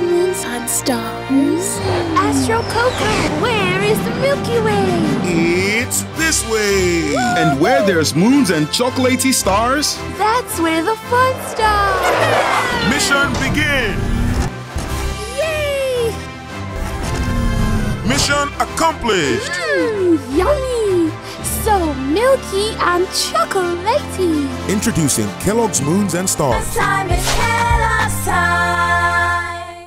Moons and Stars. Astro Coco, where is the Milky Way? It's this way. And where there's moons and chocolaty stars, That's where the fun starts. Mission begin. Yay! Mission accomplished. Mmm, yummy! So milky and chocolaty. Introducing Kellogg's Moons and Stars.